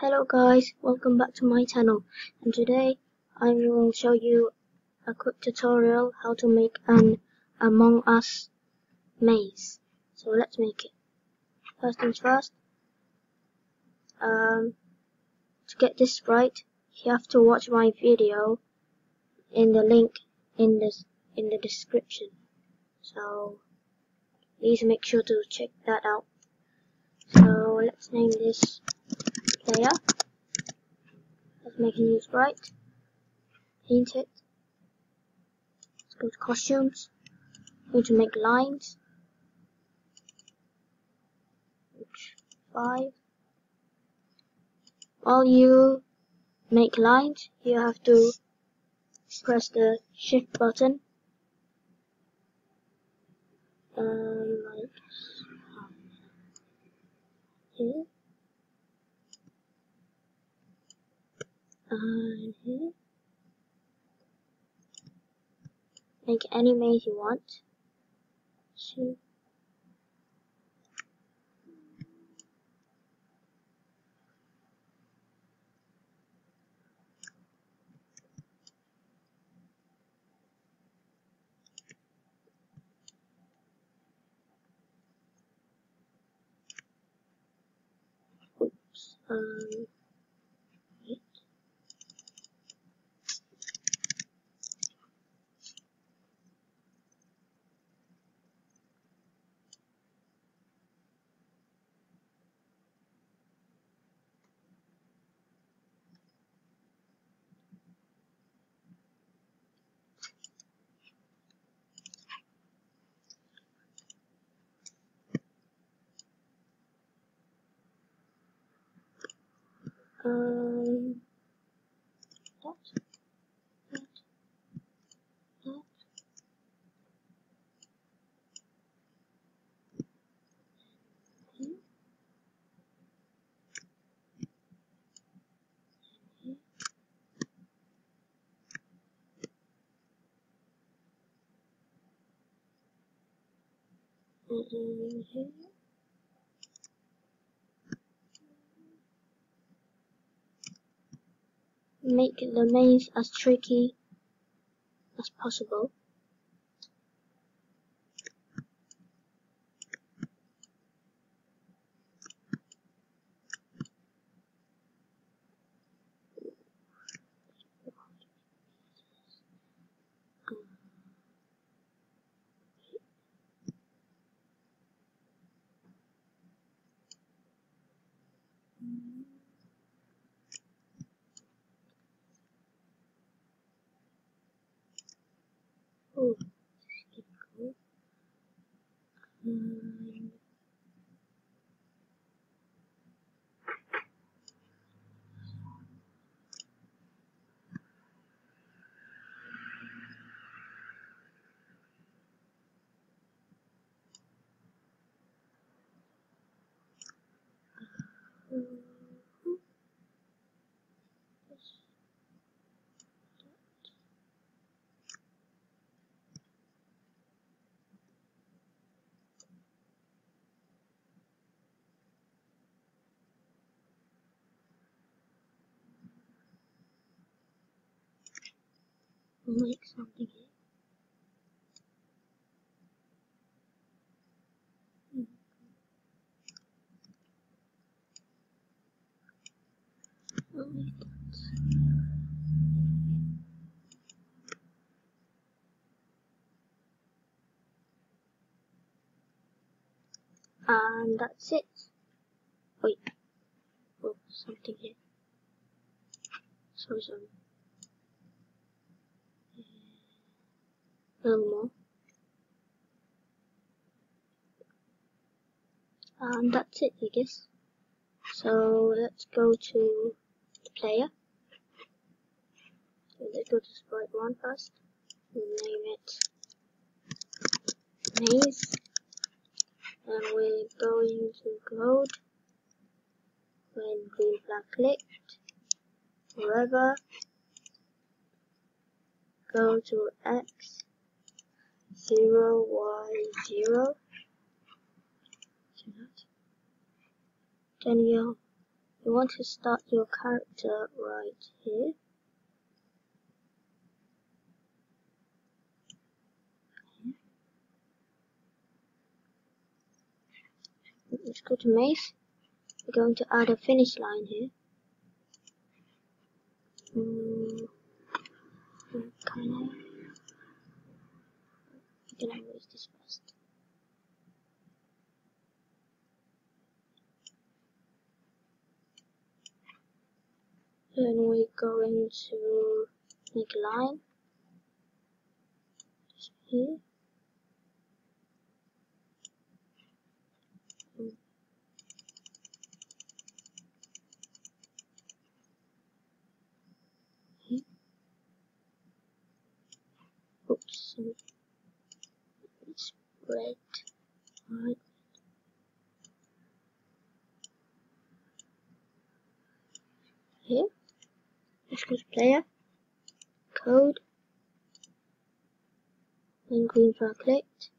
Hello guys, welcome back to my channel and today I will show you a quick tutorial how to make an Among Us maze. So let's make it. First things first, um, to get this right you have to watch my video in the link in the, in the description. So please make sure to check that out. So let's name this player. Let's make a new sprite. Paint it. Let's go to costumes. I'm going to make lines. Five. While you make lines, you have to press the shift button. Um, like here. Here. Make any maze you want. Oops. Um. Um, that, that. Make the maze as tricky as possible. Oh, this is cool. Um, mhm. This, that. Make something here. And that's it. Wait. Oh, something here. Sorry, sorry. Little more. And that's it, I guess. So let's go to the player. Let's go to sprite one first. Name it maze. And we're going to code when green flag clicked. Forever. Go to X zero Y zero. Then you you want to start your character right here. Let's go to maze. We're going to add a finish line here. Mm, I'm gonna erase this first. Then we're going to make a line here. Oops, it's red. Right. Here, let's go to player, code, then green file clicked.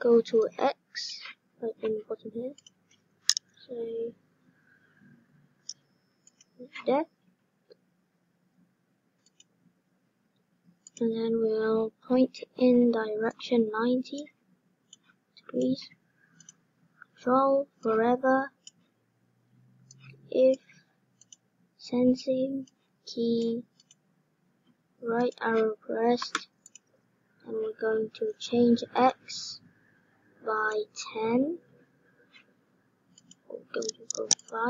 Go to X, right in the bottom here. Say death. and then we'll point in direction 90 degrees control forever if sensing key right arrow pressed and we're going to change X by 10 we're going to go 5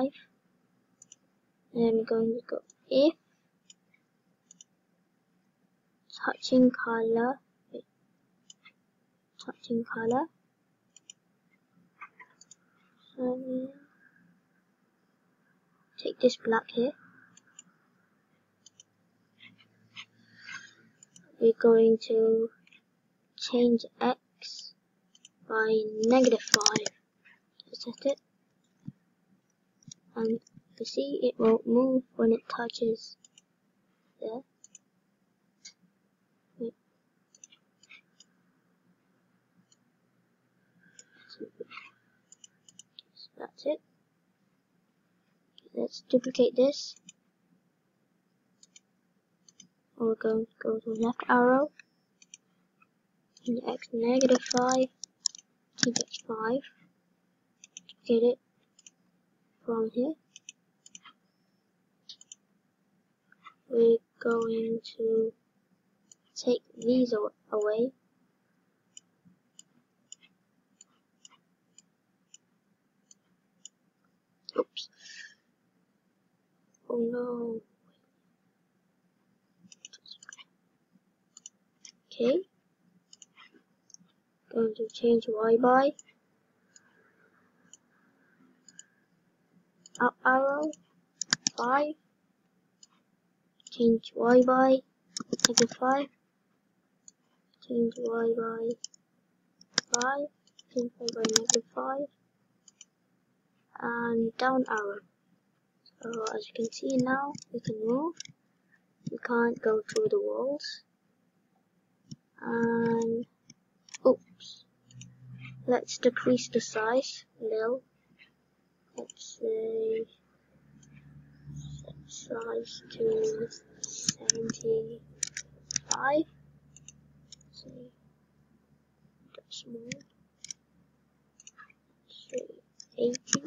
and then we're going to go if touching color wait, touching color. So take this black here we're going to change x by negative 5 set it and you see it won't move when it touches there So that's it. Let's duplicate this. We're going to go to left arrow. And x negative 5. Change x 5. Get it from here. We're going to take these away Oops. Oh no. Okay. Going to change Y by. Up arrow. 5. Change Y by. Negative 5. Change Y by 5. Change Y by negative 5 and down arrow. So as you can see now, we can move. We can't go through the walls. And oops. Let's decrease the size a little. Let's say size to 75. See, that's small. Say 80.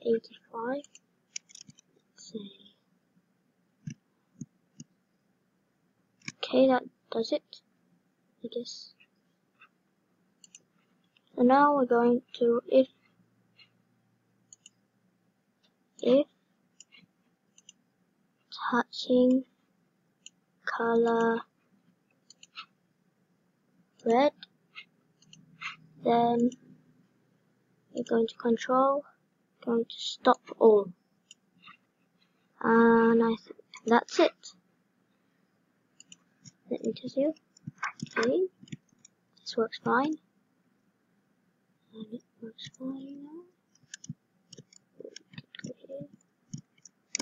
85 say okay that does it I guess so now we're going to if if touching color red then we're going to control going to stop all. And I think that's it. Let me test you. Okay. This works fine. And it works fine now. Okay.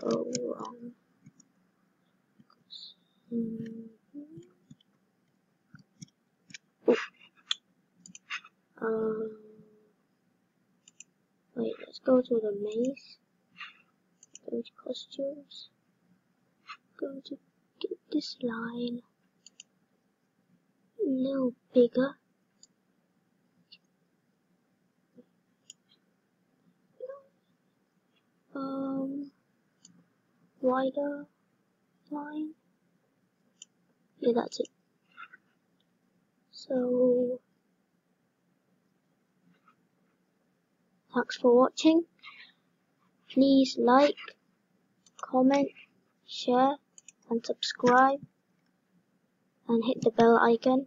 Go wrong. Mm -hmm. Um, wait, let's go to the maze. Go to costumes. Go to get this line little bigger. Um, wider line. Yeah, that's it. So, thanks for watching. Please like, comment, share, and subscribe, and hit the bell icon.